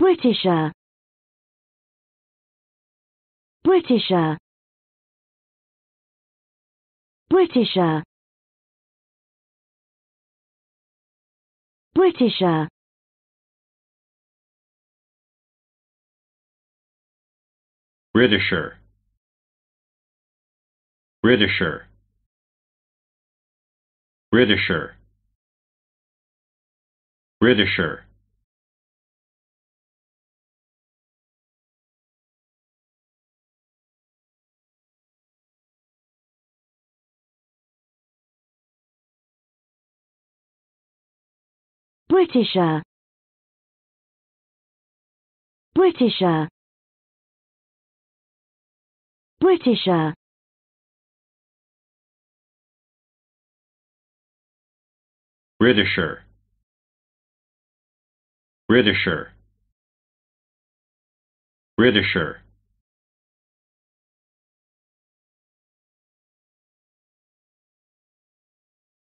Britisher. Britisher. Britisher. Britisher. Britisher. Britisher. Britisher. Britisher Britisher. Britisher. Britisher. Britisher. Britisher. Britisher